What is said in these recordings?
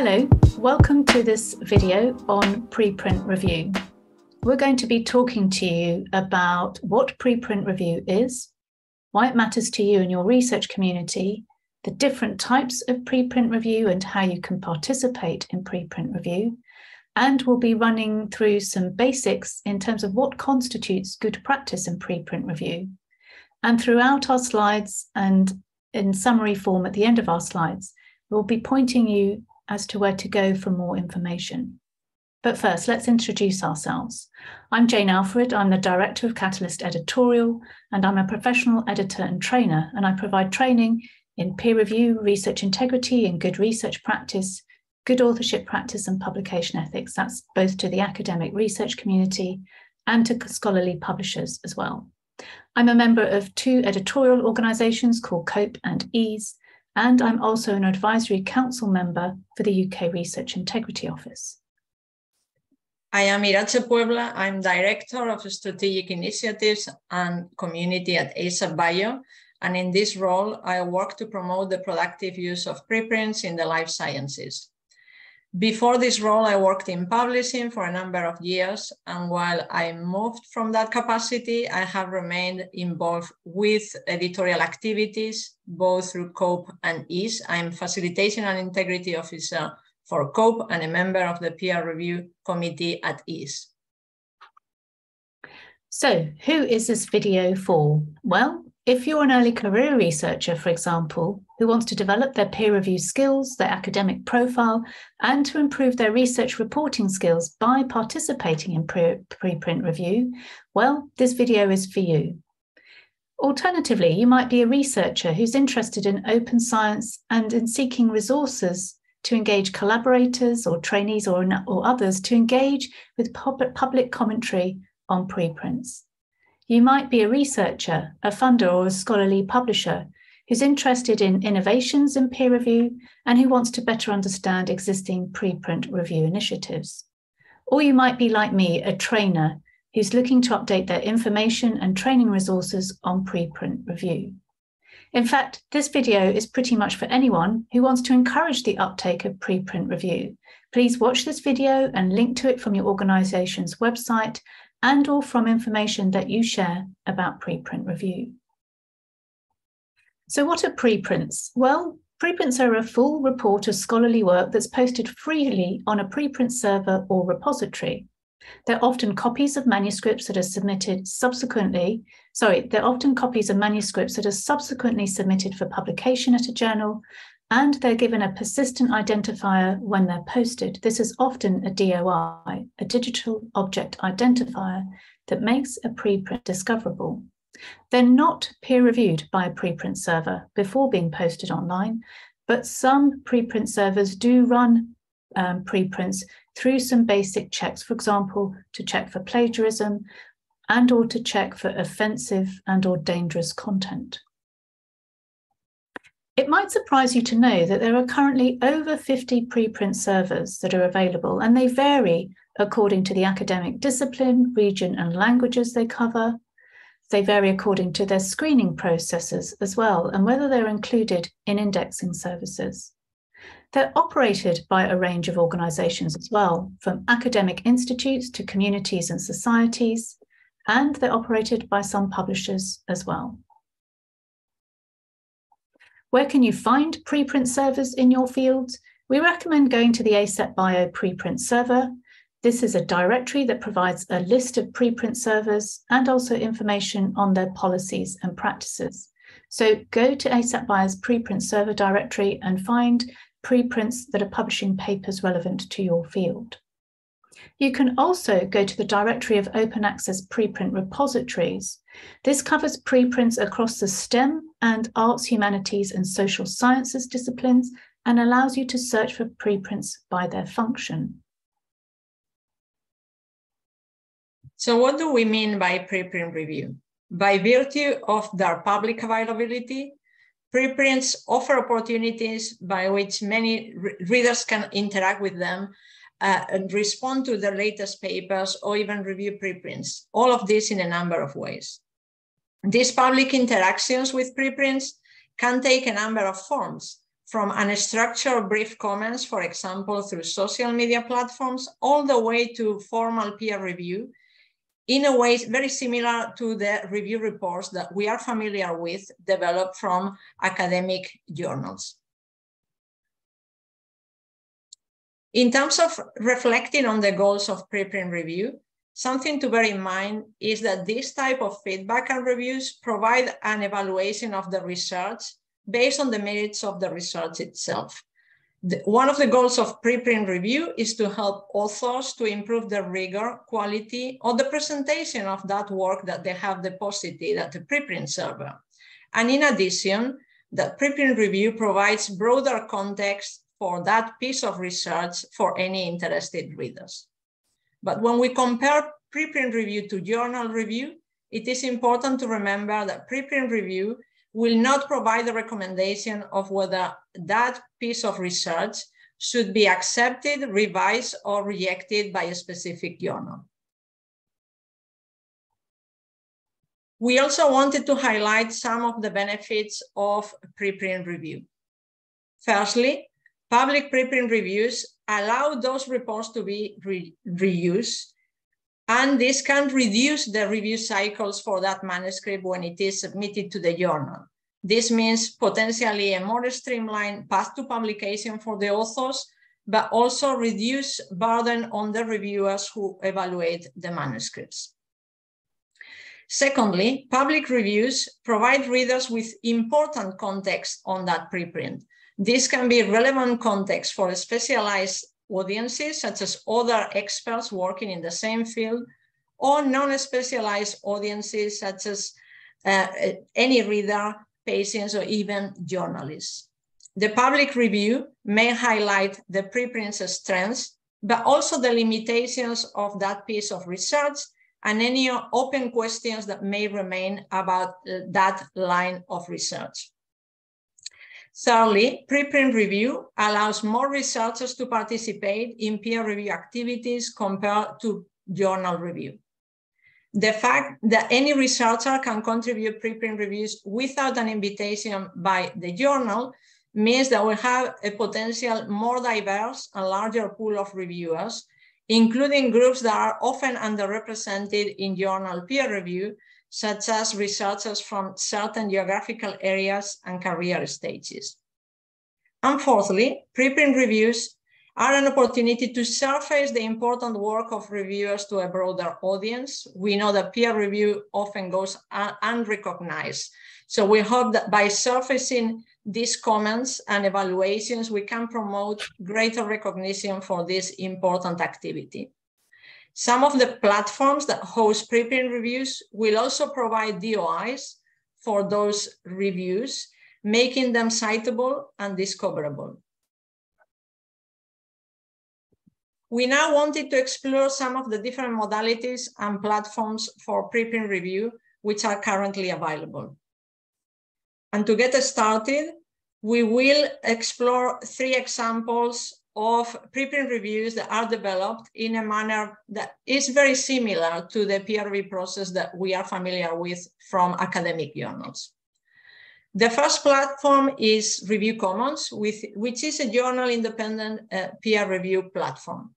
Hello, welcome to this video on preprint review. We're going to be talking to you about what preprint review is, why it matters to you and your research community, the different types of preprint review and how you can participate in preprint review, and we'll be running through some basics in terms of what constitutes good practice in preprint review. And throughout our slides and in summary form at the end of our slides, we'll be pointing you as to where to go for more information. But first, let's introduce ourselves. I'm Jane Alfred. I'm the Director of Catalyst Editorial, and I'm a professional editor and trainer, and I provide training in peer review, research integrity, and good research practice, good authorship practice, and publication ethics. That's both to the academic research community and to scholarly publishers as well. I'm a member of two editorial organisations called COPE and EASE, and I'm also an advisory council member for the UK Research Integrity Office. I am Iratxe Puebla. I'm Director of Strategic Initiatives and Community at ASAP Bio. And in this role, I work to promote the productive use of preprints in the life sciences. Before this role, I worked in publishing for a number of years. And while I moved from that capacity, I have remained involved with editorial activities, both through COPE and EASE. I'm Facilitation and Integrity Officer for COPE and a member of the peer review committee at EASE. So, who is this video for? Well, if you're an early career researcher, for example, who wants to develop their peer review skills, their academic profile, and to improve their research reporting skills by participating in pre- preprint review, well, this video is for you. Alternatively, you might be a researcher who's interested in open science and in seeking resources to engage collaborators or trainees or, or others to engage with public, public commentary on preprints. You might be a researcher, a funder, or a scholarly publisher who's interested in innovations in peer review and who wants to better understand existing preprint review initiatives. Or you might be like me, a trainer who's looking to update their information and training resources on preprint review. In fact, this video is pretty much for anyone who wants to encourage the uptake of preprint review. Please watch this video and link to it from your organisation's website and or from information that you share about preprint review. So what are preprints? Well, preprints are a full report of scholarly work that's posted freely on a preprint server or repository. They're often copies of manuscripts that are submitted subsequently. Sorry, they're often copies of manuscripts that are subsequently submitted for publication at a journal, and they're given a persistent identifier when they're posted. This is often a DOI, a digital object identifier, that makes a preprint discoverable. They're not peer reviewed by a preprint server before being posted online, but some preprint servers do run um, preprints through some basic checks, for example, to check for plagiarism and or to check for offensive and or dangerous content. It might surprise you to know that there are currently over 50 preprint servers that are available, and they vary according to the academic discipline, region, and languages they cover. They vary according to their screening processes as well, and whether they're included in indexing services. They're operated by a range of organisations as well, from academic institutes to communities and societies, and they're operated by some publishers as well. Where can you find preprint servers in your field? We recommend going to the ASAP Bio preprint server. This is a directory that provides a list of preprint servers and also information on their policies and practices. So go to ASAP Bio's preprint server directory and find preprints that are publishing papers relevant to your field. You can also go to the directory of open access preprint repositories. This covers preprints across the STEM and arts, humanities, and social sciences disciplines and allows you to search for preprints by their function. So what do we mean by preprint review? By virtue of their public availability, preprints offer opportunities by which many re readers can interact with them uh, and respond to the latest papers or even review preprints. All of this in a number of ways. These public interactions with preprints can take a number of forms. from unstructured brief comments, for example, through social media platforms, all the way to formal peer review, in a way very similar to the review reports that we are familiar with developed from academic journals. In terms of reflecting on the goals of preprint review, something to bear in mind is that this type of feedback and reviews provide an evaluation of the research based on the merits of the research itself. The, one of the goals of preprint review is to help authors to improve the rigor, quality, or the presentation of that work that they have deposited at the preprint server. And in addition, the preprint review provides broader context for that piece of research for any interested readers. But when we compare preprint review to journal review, it is important to remember that preprint review will not provide a recommendation of whether that piece of research should be accepted, revised, or rejected by a specific journal. We also wanted to highlight some of the benefits of preprint review. Firstly, public preprint reviews allow those reports to be re reused, and this can reduce the review cycles for that manuscript when it is submitted to the journal. This means potentially a more streamlined path to publication for the authors, but also reduce burden on the reviewers who evaluate the manuscripts. Secondly, public reviews provide readers with important context on that preprint. This can be relevant context for specialized audiences, such as other experts working in the same field, or non-specialized audiences, such as uh, any reader patients, or even journalists. The public review may highlight the preprint's strengths, but also the limitations of that piece of research and any open questions that may remain about uh, that line of research. Thirdly, preprint review allows more researchers to participate in peer review activities compared to journal review. The fact that any researcher can contribute preprint reviews without an invitation by the journal means that we have a potential more diverse and larger pool of reviewers, including groups that are often underrepresented in journal peer review, such as researchers from certain geographical areas and career stages. And fourthly, preprint reviews are an opportunity to surface the important work of reviewers to a broader audience. We know that peer review often goes un unrecognized. So we hope that by surfacing these comments and evaluations, we can promote greater recognition for this important activity. Some of the platforms that host preprint reviews will also provide DOIs for those reviews, making them citable and discoverable. We now wanted to explore some of the different modalities and platforms for preprint review, which are currently available. And to get started, we will explore three examples of preprint reviews that are developed in a manner that is very similar to the peer review process that we are familiar with from academic journals. The first platform is Review Commons, with, which is a journal independent uh, peer review platform.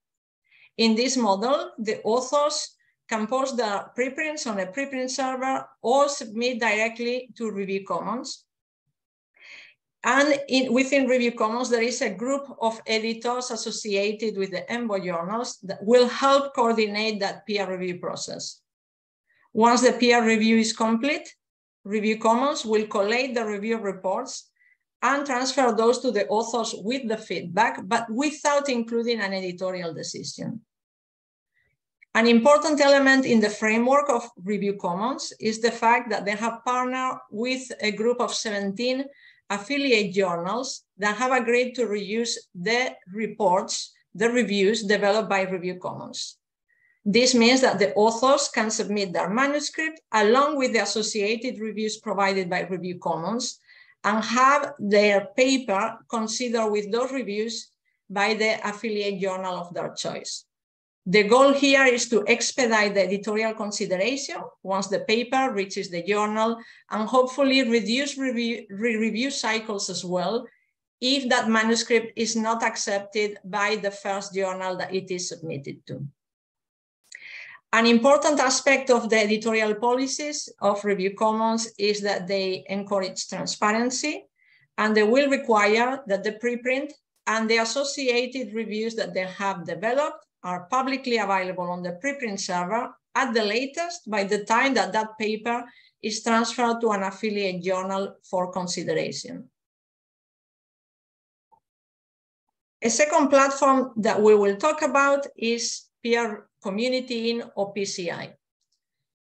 In this model, the authors can post their preprints on a preprint server or submit directly to Review Commons. And in, within Review Commons, there is a group of editors associated with the EMBO journals that will help coordinate that peer review process. Once the peer review is complete, Review Commons will collate the review reports and transfer those to the authors with the feedback, but without including an editorial decision. An important element in the framework of Review Commons is the fact that they have partnered with a group of 17 affiliate journals that have agreed to reuse the reports, the reviews developed by Review Commons. This means that the authors can submit their manuscript along with the associated reviews provided by Review Commons and have their paper considered with those reviews by the affiliate journal of their choice. The goal here is to expedite the editorial consideration once the paper reaches the journal and hopefully reduce review, re review cycles as well if that manuscript is not accepted by the first journal that it is submitted to. An important aspect of the editorial policies of Review Commons is that they encourage transparency and they will require that the preprint and the associated reviews that they have developed are publicly available on the preprint server at the latest by the time that that paper is transferred to an affiliate journal for consideration. A second platform that we will talk about is Peer Community in or PCI.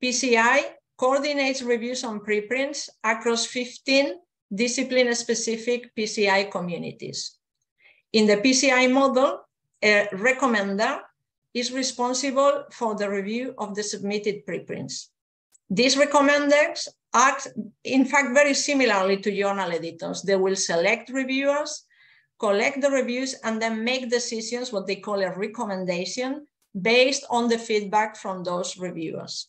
PCI coordinates reviews on preprints across 15 discipline-specific PCI communities. In the PCI model, Eh, a recommender is responsible for the review of the submitted preprints. These recommenders act, in fact, very similarly to journal editors. They will select reviewers, collect the reviews, and then make decisions, what they call a recommendation, based on the feedback from those reviewers.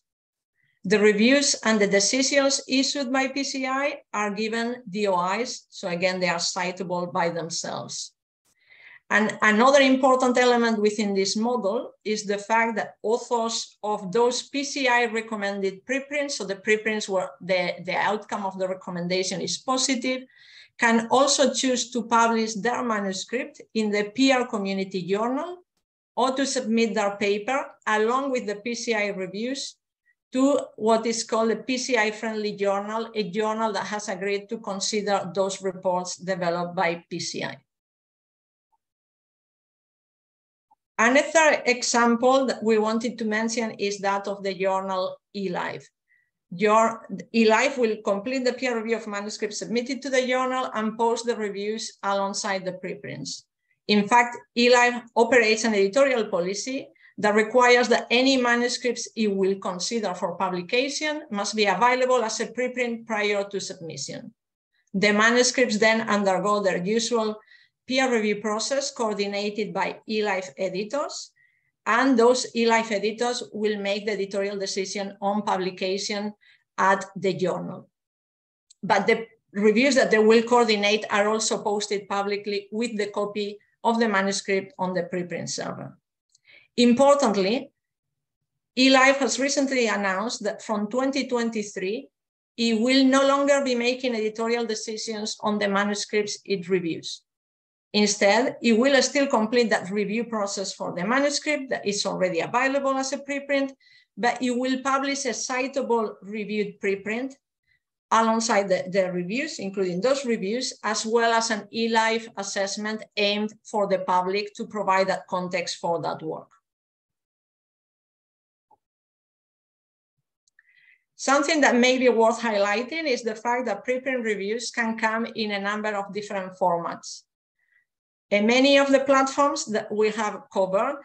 The reviews and the decisions issued by PCI are given DOIs, so again, they are citable by themselves. And another important element within this model is the fact that authors of those PCI recommended preprints, so the preprints where the, the outcome of the recommendation is positive, can also choose to publish their manuscript in the peer community journal or to submit their paper along with the PCI reviews to what is called a PCI friendly journal, a journal that has agreed to consider those reports developed by PCI. Another example that we wanted to mention is that of the journal eLife. Your eLife will complete the peer review of manuscripts submitted to the journal and post the reviews alongside the preprints. In fact, eLife operates an editorial policy that requires that any manuscripts it will consider for publication must be available as a preprint prior to submission. The manuscripts then undergo their usual peer review process coordinated by eLife editors. And those eLife editors will make the editorial decision on publication at the journal. But the reviews that they will coordinate are also posted publicly with the copy of the manuscript on the preprint server. Importantly, eLife has recently announced that from 2023, it will no longer be making editorial decisions on the manuscripts it reviews. Instead, it will still complete that review process for the manuscript that is already available as a preprint, but it will publish a citable reviewed preprint alongside the, the reviews, including those reviews, as well as an eLife assessment aimed for the public to provide that context for that work. Something that may be worth highlighting is the fact that preprint reviews can come in a number of different formats. And many of the platforms that we have covered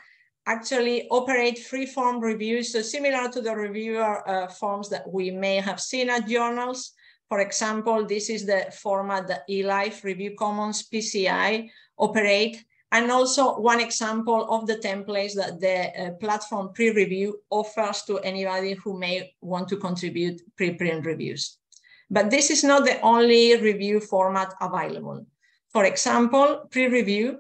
actually operate free-form reviews, so similar to the reviewer uh, forms that we may have seen at journals. For example, this is the format that eLife Review Commons PCI operate, and also one example of the templates that the uh, platform pre-review offers to anybody who may want to contribute preprint reviews. But this is not the only review format available. For example, pre-review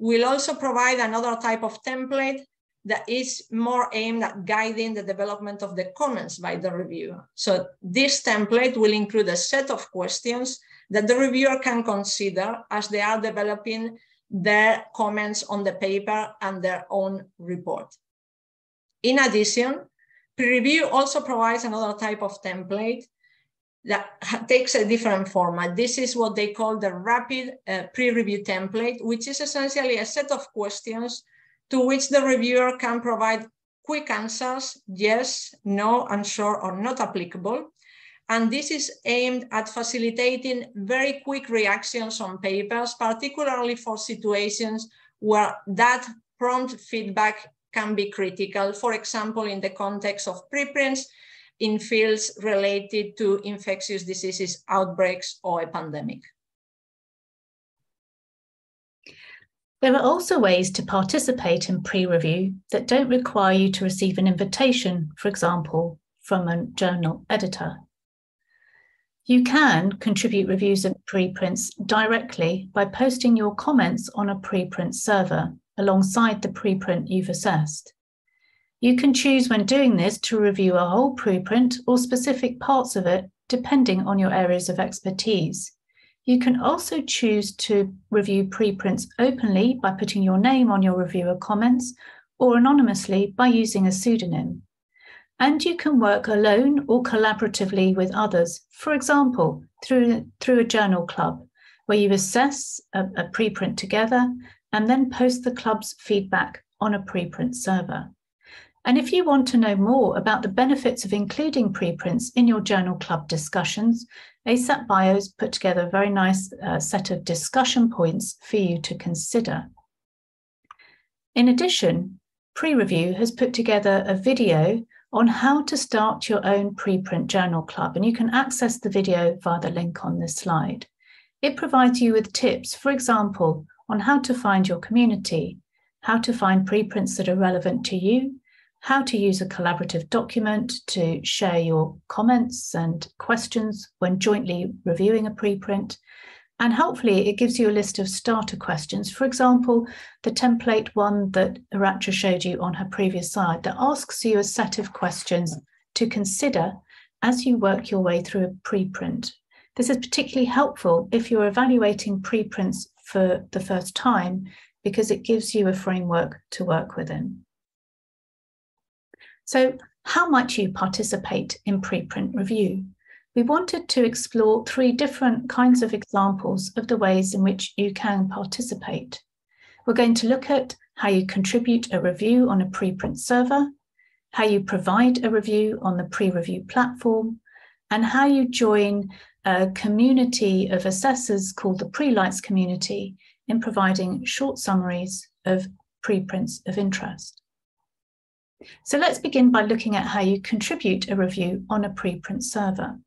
will also provide another type of template that is more aimed at guiding the development of the comments by the reviewer. So this template will include a set of questions that the reviewer can consider as they are developing their comments on the paper and their own report. In addition, pre-review also provides another type of template that takes a different format. This is what they call the rapid uh, pre-review template, which is essentially a set of questions to which the reviewer can provide quick answers, yes, no, unsure, or not applicable. And this is aimed at facilitating very quick reactions on papers, particularly for situations where that prompt feedback can be critical. For example, in the context of preprints, in fields related to infectious diseases outbreaks or a pandemic. There are also ways to participate in pre review that don't require you to receive an invitation, for example, from a journal editor. You can contribute reviews of preprints directly by posting your comments on a preprint server alongside the preprint you've assessed. You can choose when doing this to review a whole preprint or specific parts of it, depending on your areas of expertise. You can also choose to review preprints openly by putting your name on your reviewer comments or anonymously by using a pseudonym. And you can work alone or collaboratively with others, for example, through, through a journal club, where you assess a, a preprint together and then post the club's feedback on a preprint server. And if you want to know more about the benefits of including preprints in your journal club discussions, ASAP Bio's put together a very nice uh, set of discussion points for you to consider. In addition, Pre-Review has put together a video on how to start your own preprint journal club, and you can access the video via the link on this slide. It provides you with tips, for example, on how to find your community, how to find preprints that are relevant to you, how to use a collaborative document to share your comments and questions when jointly reviewing a preprint, and hopefully, it gives you a list of starter questions. For example, the template one that Iratxe showed you on her previous slide that asks you a set of questions to consider as you work your way through a preprint. This is particularly helpful if you're evaluating preprints for the first time because it gives you a framework to work within. So, how might you participate in preprint review? we wanted to explore three different kinds of examples of the ways in which you can participate. We're going to look at how you contribute a review on a preprint server, how you provide a review on the pre-review platform, and how you join a community of assessors called the Prelights community in providing short summaries of preprints of interest. So let's begin by looking at how you contribute a review on a preprint server.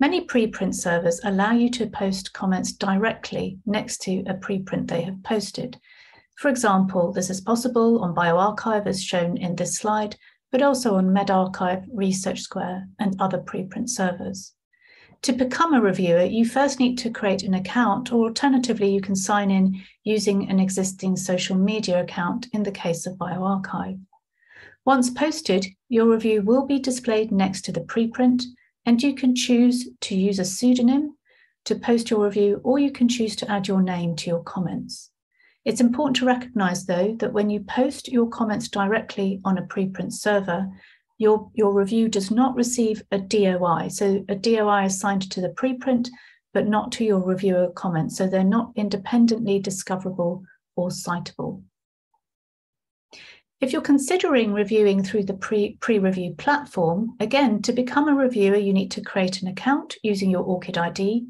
Many preprint servers allow you to post comments directly next to a preprint they have posted. For example, this is possible on bioRxiv as shown in this slide, but also on medRxiv, ResearchSquare, and other preprint servers. To become a reviewer, you first need to create an account, or alternatively, you can sign in using an existing social media account in the case of bioRxiv. Once posted, your review will be displayed next to the preprint, and you can choose to use a pseudonym to post your review, or you can choose to add your name to your comments. It's important to recognize, though, that when you post your comments directly on a preprint server, your, your review does not receive a DOI. So a DOI is assigned to the preprint, but not to your reviewer comments. So they're not independently discoverable or citable. If you're considering reviewing through the pre, pre-review platform, again, to become a reviewer, you need to create an account using your ORCID ID,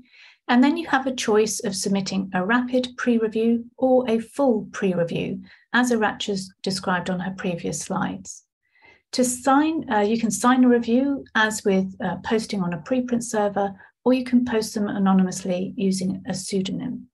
and then you have a choice of submitting a rapid pre-review or a full pre-review, as Iratxe's described on her previous slides. To sign, uh, you can sign a review as with uh, posting on a preprint server, or you can post them anonymously using a pseudonym.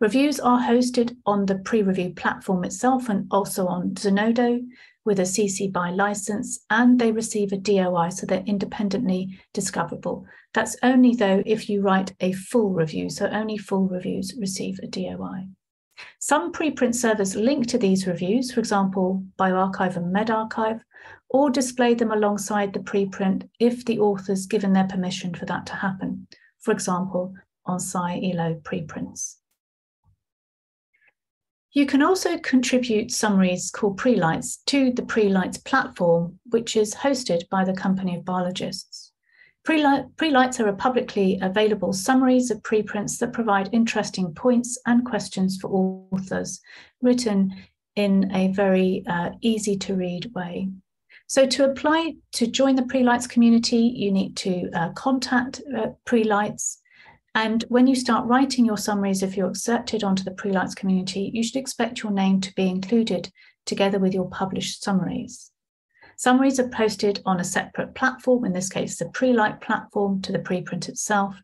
Reviews are hosted on the pre-review platform itself and also on Zenodo with a CC BY license, and they receive a DOI, so they're independently discoverable. That's only though if you write a full review, so only full reviews receive a DOI. Some preprint servers link to these reviews, for example, bioRxiv and medRxiv, or display them alongside the preprint if the author's given their permission for that to happen, for example, on SciELO preprints. You can also contribute summaries called prelights to the prelights platform, which is hosted by the Company of Biologists. Prelights are publicly available summaries of preprints that provide interesting points and questions for authors, written in a very uh, easy to read way. So to apply to join the Prelights community, you need to uh, contact uh, Prelights and when you start writing your summaries, if you're accepted onto the Prelights community, you should expect your name to be included together with your published summaries. Summaries are posted on a separate platform, in this case, the Prelight platform to the preprint itself.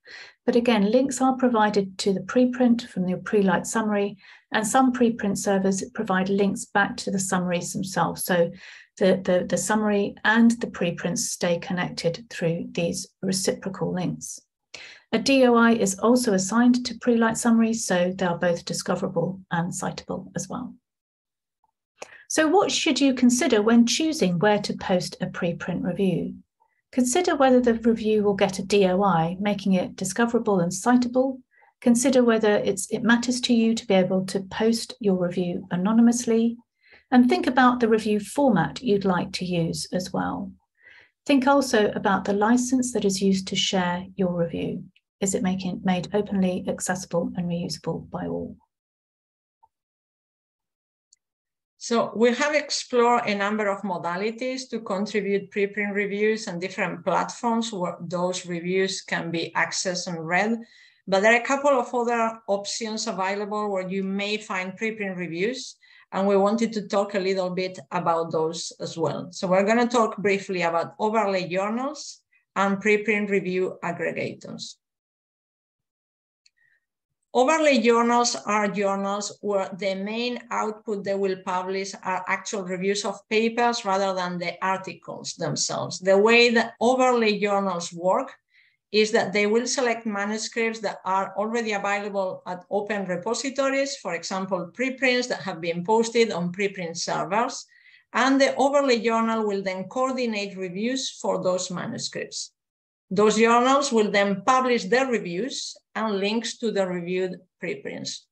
But again, links are provided to the preprint from the Prelight summary, and some preprint servers provide links back to the summaries themselves. So the, the, the summary and the preprints stay connected through these reciprocal links. A DOI is also assigned to pre-light summaries, so they are both discoverable and citable as well. So what should you consider when choosing where to post a preprint review? Consider whether the review will get a DOI, making it discoverable and citable. Consider whether it matters to you to be able to post your review anonymously. And think about the review format you'd like to use as well. Think also about the license that is used to share your review. Is it making, made openly accessible and reusable by all? So we have explored a number of modalities to contribute preprint reviews and different platforms where those reviews can be accessed and read. But there are a couple of other options available where you may find preprint reviews. And we wanted to talk a little bit about those as well. So we're going to talk briefly about overlay journals and preprint review aggregators. Overlay journals are journals where the main output they will publish are actual reviews of papers rather than the articles themselves. The way that overlay journals work is that they will select manuscripts that are already available at open repositories, for example, preprints that have been posted on preprint servers, and the overlay journal will then coordinate reviews for those manuscripts. Those journals will then publish their reviews and links to the reviewed preprints.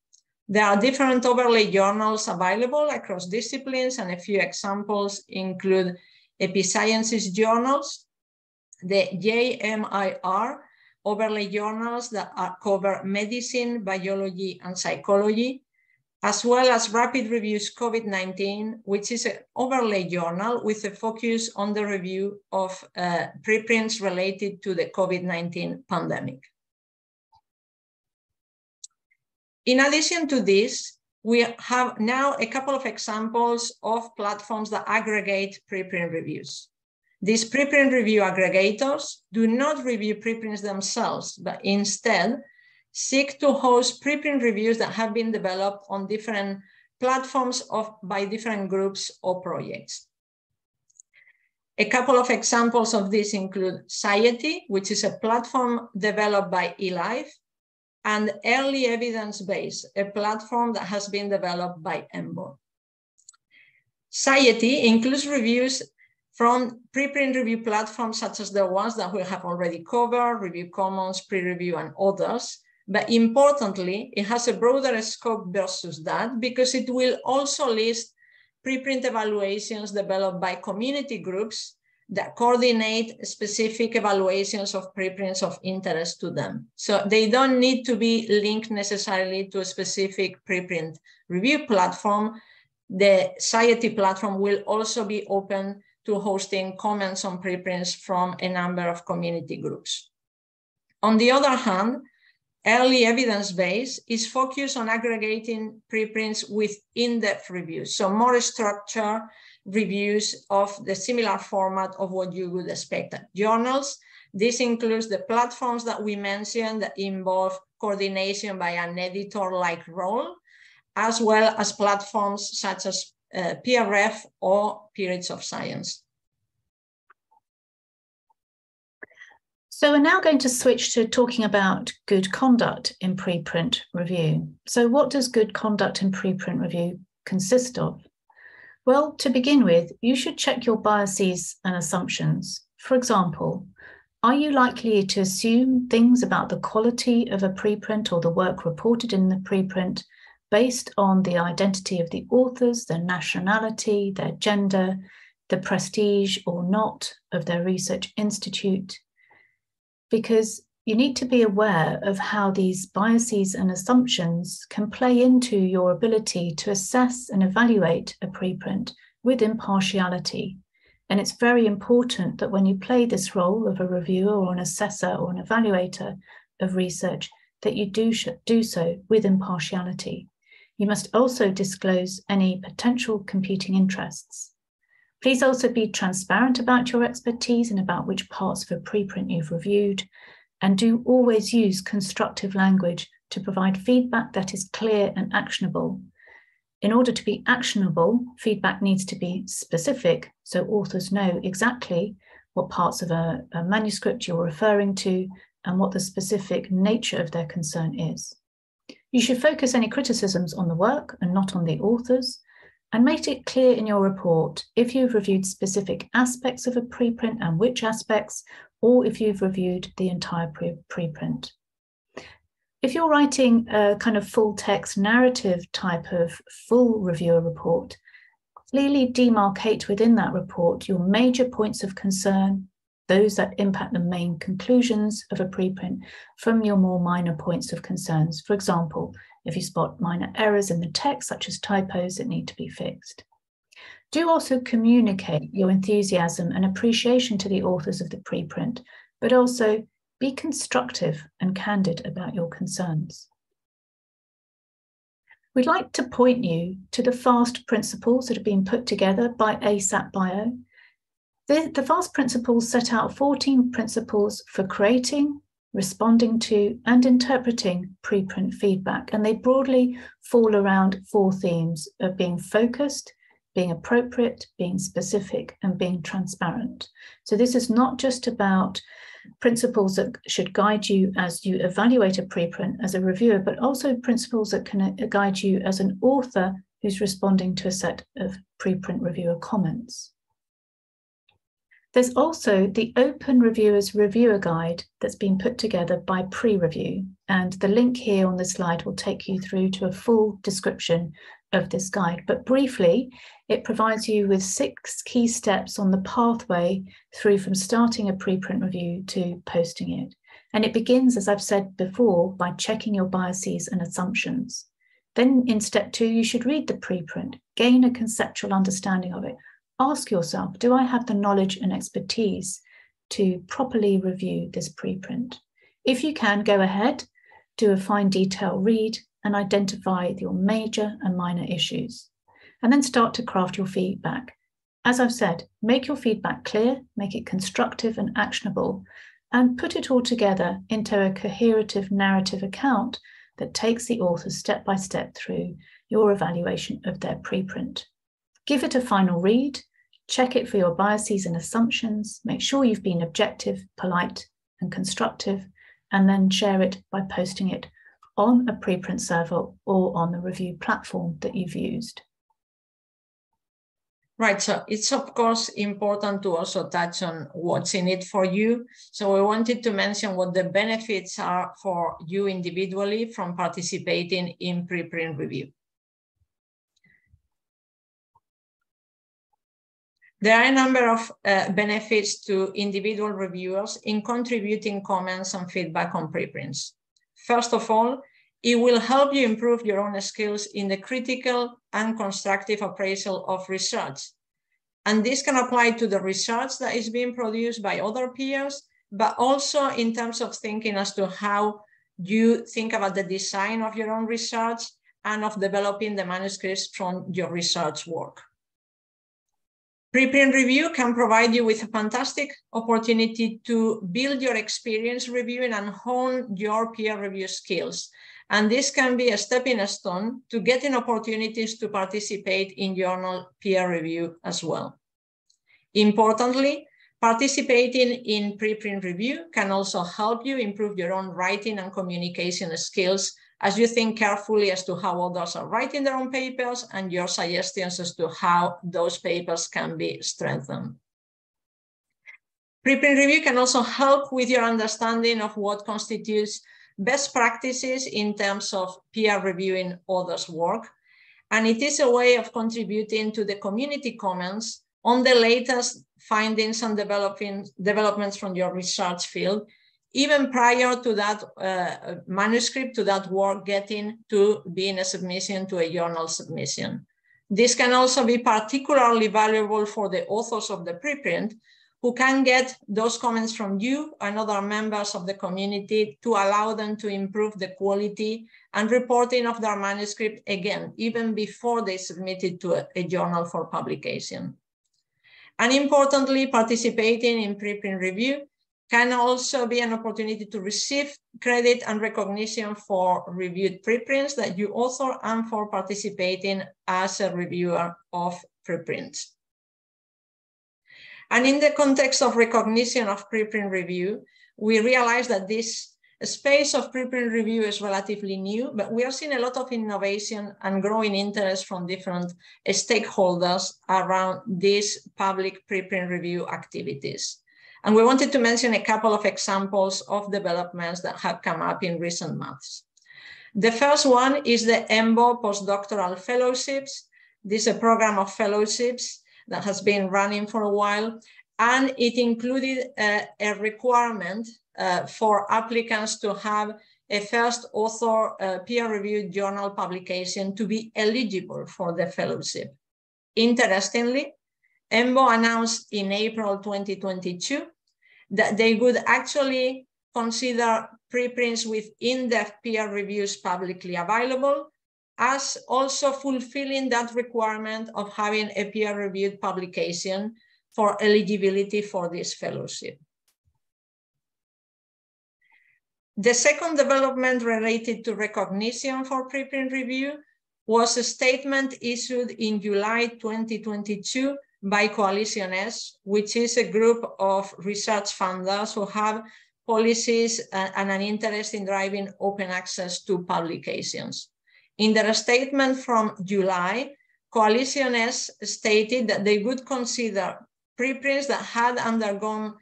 There are different overlay journals available across disciplines, and a few examples include Episciences journals, the JMIR overlay journals that cover medicine, biology, and psychology, as well as Rapid Reviews COVID-19, which is an overlay journal with a focus on the review of uh, preprints related to the COVID-19 pandemic. In addition to this, we have now a couple of examples of platforms that aggregate preprint reviews. These preprint review aggregators do not review preprints themselves, but instead seek to host preprint reviews that have been developed on different platforms of, by different groups or projects. A couple of examples of this include Sciety, which is a platform developed by eLife, and Early Evidence Base, a platform that has been developed by EMBO. Sciety includes reviews from preprint review platforms such as the ones that we have already covered, Review Commons, pre-review, and others, but importantly, it has a broader scope versus that because it will also list preprint evaluations developed by community groups that coordinate specific evaluations of preprints of interest to them. So they don't need to be linked necessarily to a specific preprint review platform. The Sciety platform will also be open to hosting comments on preprints from a number of community groups. On the other hand, Early evidence base is focused on aggregating preprints with in-depth reviews, so more structured reviews of the similar format of what you would expect at journals. This includes the platforms that we mentioned that involve coordination by an editor-like role, as well as platforms such as uh, PRF or Peerage of Science. So we're now going to switch to talking about good conduct in preprint review. So what does good conduct in preprint review consist of? Well, to begin with, you should check your biases and assumptions. For example, are you likely to assume things about the quality of a preprint or the work reported in the preprint based on the identity of the authors, their nationality, their gender, the prestige or not of their research institute, because you need to be aware of how these biases and assumptions can play into your ability to assess and evaluate a preprint with impartiality. And it's very important that when you play this role of a reviewer or an assessor or an evaluator of research, that you do, do so with impartiality. You must also disclose any potential competing interests. Please also be transparent about your expertise and about which parts of a preprint you've reviewed, and do always use constructive language to provide feedback that is clear and actionable. In order to be actionable, feedback needs to be specific so authors know exactly what parts of a, a manuscript you're referring to and what the specific nature of their concern is. You should focus any criticisms on the work and not on the authors, and make it clear in your report if you've reviewed specific aspects of a preprint and which aspects, or if you've reviewed the entire pre- preprint. If you're writing a kind of full text narrative type of full reviewer report, clearly demarcate within that report your major points of concern, those that impact the main conclusions of a preprint, from your more minor points of concerns. For example, if you spot minor errors in the text, such as typos that need to be fixed. Do also communicate your enthusiasm and appreciation to the authors of the preprint, but also be constructive and candid about your concerns. We'd like to point you to the FAST principles that have been put together by ASAP Bio. The, the FAST principles set out 14 principles for creating, responding to, and interpreting preprint feedback, and they broadly fall around four themes of being focused, being appropriate, being specific, and being transparent. So, this is not just about principles that should guide you as you evaluate a preprint as a reviewer, but also principles that can uh, guide you as an author who's responding to a set of preprint reviewer comments. There's also the Open Reviewers Reviewer Guide that's been put together by Pre-Review, and the link here on the slide will take you through to a full description of this guide. But briefly, it provides you with six key steps on the pathway through from starting a preprint review to posting it. And it begins, as I've said before, by checking your biases and assumptions. Then in step two, you should read the preprint, gain a conceptual understanding of it. Ask yourself, do I have the knowledge and expertise to properly review this preprint? If you can, go ahead, do a fine detail read and identify your major and minor issues and then start to craft your feedback. As I've said, make your feedback clear, make it constructive and actionable, and put it all together into a coherative narrative account that takes the author step by step through your evaluation of their preprint. Give it a final read, check it for your biases and assumptions, make sure you've been objective, polite, and constructive, and then share it by posting it on a preprint server or on the review platform that you've used. Right. So it's of course important to also touch on what's in it for you. So we wanted to mention what the benefits are for you individually from participating in preprint review. There are a number of uh, benefits to individual reviewers in contributing comments and feedback on preprints. First of all, it will help you improve your own skills in the critical and constructive appraisal of research. And this can apply to the research that is being produced by other peers, but also in terms of thinking as to how you think about the design of your own research and of developing the manuscripts from your research work. Preprint review can provide you with a fantastic opportunity to build your experience reviewing and hone your peer review skills. And this can be a stepping stone to getting opportunities to participate in journal peer review as well. Importantly, participating in preprint review can also help you improve your own writing and communication skills as you think carefully as to how others are writing their own papers and your suggestions as to how those papers can be strengthened. Preprint review can also help with your understanding of what constitutes best practices in terms of peer reviewing others' work. And it is a way of contributing to the community comments on the latest findings and developing, developments from your research field, even prior to that uh, manuscript, to that work getting to being a submission to a journal submission. This can also be particularly valuable for the authors of the preprint who can get those comments from you and other members of the community to allow them to improve the quality and reporting of their manuscript again, even before they submit it to a, a journal for publication. And importantly, participating in preprint review can also be an opportunity to receive credit and recognition for reviewed preprints that you author and for participating as a reviewer of preprints. And in the context of recognition of preprint review, we realize that this space of preprint review is relatively new, but we are seeing a lot of innovation and growing interest from different stakeholders around these public preprint review activities. And we wanted to mention a couple of examples of developments that have come up in recent months. The first one is the EMBO postdoctoral fellowships. This is a program of fellowships that has been running for a while, and it included uh, a requirement uh, for applicants to have a first author uh, peer-reviewed journal publication to be eligible for the fellowship. Interestingly, EMBO announced in April 2022 that they would actually consider preprints with in-depth peer reviews publicly available as also fulfilling that requirement of having a peer-reviewed publication for eligibility for this fellowship. The second development related to recognition for preprint review was a statement issued in July 2022 by Coalition S, which is a group of research funders who have policies and an interest in driving open access to publications. In their statement from July, Coalition S stated that they would consider preprints that had undergone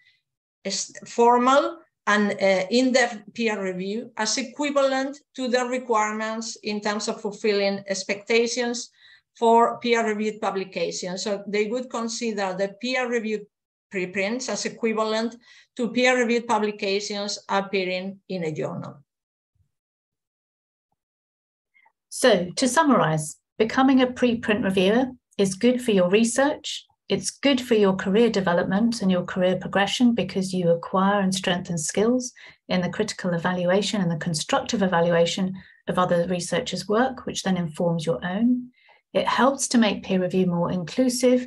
formal and uh, in-depth peer review as equivalent to the requirements in terms of fulfilling expectations for peer-reviewed publications. So they would consider the peer-reviewed preprints as equivalent to peer-reviewed publications appearing in a journal. So to summarize, becoming a preprint reviewer is good for your research, it's good for your career development and your career progression because you acquire and strengthen skills in the critical evaluation and the constructive evaluation of other researchers' work, which then informs your own. It helps to make peer review more inclusive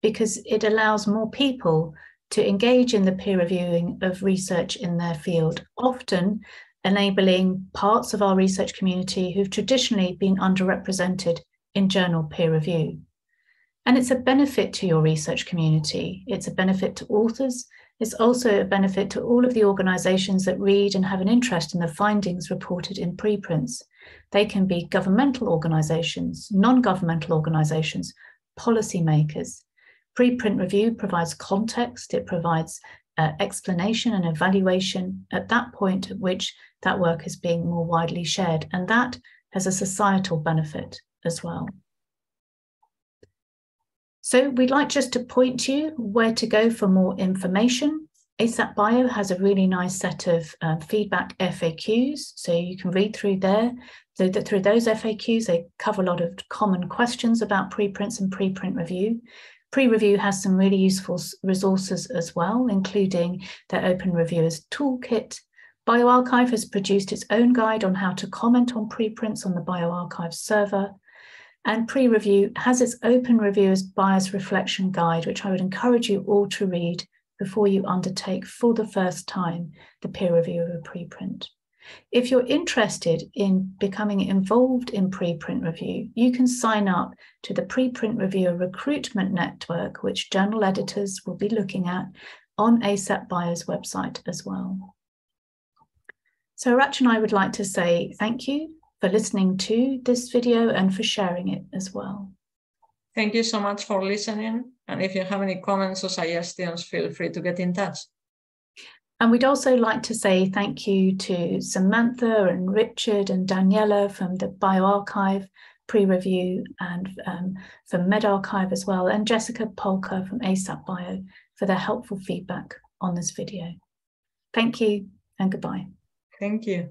because it allows more people to engage in the peer reviewing of research in their field, often enabling parts of our research community who've traditionally been underrepresented in journal peer review. And it's a benefit to your research community. It's a benefit to authors. It's also a benefit to all of the organizations that read and have an interest in the findings reported in preprints. They can be governmental organizations, non governmental organizations, policymakers. Preprint review provides context, it provides uh, explanation and evaluation at that point at which that work is being more widely shared. And that has a societal benefit as well. So we'd like just to point you where to go for more information. ASAPbio has a really nice set of uh, feedback FAQs, so you can read through there. So through those FAQs, they cover a lot of common questions about preprints and preprint review. PREreview has some really useful resources as well, including their Open Reviewers Toolkit. BioRxiv has produced its own guide on how to comment on preprints on the BioRxiv server. And PREreview has its open reviewers bias reflection guide, which I would encourage you all to read before you undertake for the first time the peer review of a preprint. If you're interested in becoming involved in preprint review, you can sign up to the Preprint Reviewer Recruitment Network, which journal editors will be looking at on ASAPbio's website as well. So Rach and I would like to say thank you for listening to this video and for sharing it as well. Thank you so much for listening. And if you have any comments or suggestions, feel free to get in touch. And we'd also like to say thank you to Samantha and Richard and Daniela from the bioRxiv PREreview and um, from medRxiv as well, and Jessica Polka from ASAPbio for their helpful feedback on this video. Thank you and goodbye. Thank you.